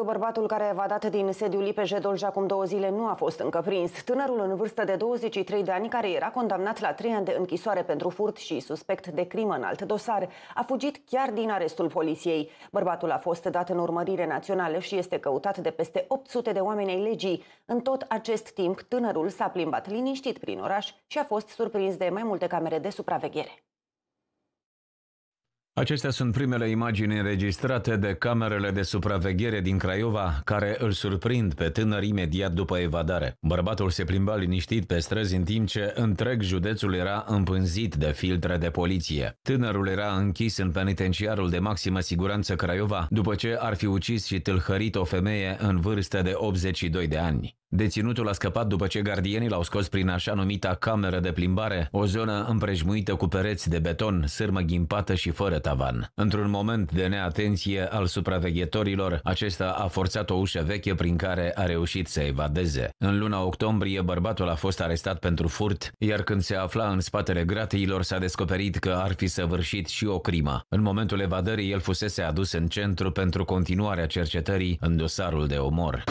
Bărbatul care a evadat din sediul IPJ Dolj acum două zile nu a fost încă prins. Tânărul în vârstă de 23 de ani, care era condamnat la trei ani de închisoare pentru furt și suspect de crimă în alt dosar, a fugit chiar din arestul poliției. Bărbatul a fost dat în urmărire națională și este căutat de peste 800 de oameni ai legii. În tot acest timp, tânărul s-a plimbat liniștit prin oraș și a fost surprins de mai multe camere de supraveghere. Acestea sunt primele imagini înregistrate de camerele de supraveghere din Craiova, care îl surprind pe tânăr imediat după evadare. Bărbatul se plimba liniștit pe străzi în timp ce întreg județul era împânzit de filtre de poliție. Tânărul era închis în penitenciarul de maximă siguranță Craiova după ce ar fi ucis și tâlhărit o femeie în vârstă de 82 de ani. Deținutul a scăpat după ce gardienii l-au scos prin așa numita cameră de plimbare, o zonă împrejmuită cu pereți de beton, sârmă ghimpată și fără tavan. Într-un moment de neatenție al supraveghetorilor, acesta a forțat o ușă veche prin care a reușit să evadeze. În luna octombrie, bărbatul a fost arestat pentru furt, iar când se afla în spatele gratiilor s-a descoperit că ar fi săvârșit și o crimă. În momentul evadării, el fusese adus în centru pentru continuarea cercetării în dosarul de omor.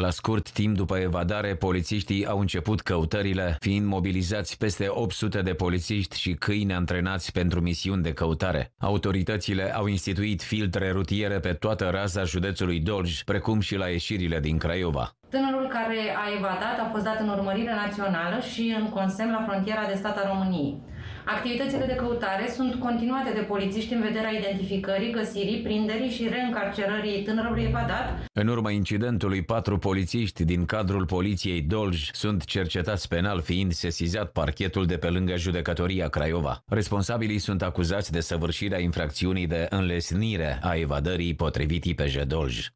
La scurt timp după evadare, polițiștii au început căutările, fiind mobilizați peste 800 de polițiști și câini antrenați pentru misiuni de căutare. Autoritățile au instituit filtre rutiere pe toată raza județului Dolj, precum și la ieșirile din Craiova. Tânărul care a evadat a fost dat în urmărire națională și în consem la frontiera de stat a României. Activitățile de căutare sunt continuate de polițiști în vederea identificării, găsirii, prinderii și reîncarcerării tânărului evadat. În urma incidentului, patru polițiști din cadrul poliției Dolj sunt cercetați penal, fiind sesizat parchetul de pe lângă judecătoria Craiova. Responsabilii sunt acuzați de săvârșirea infracțiunii de înlesnire a evadării potrivit IPJ Dolj.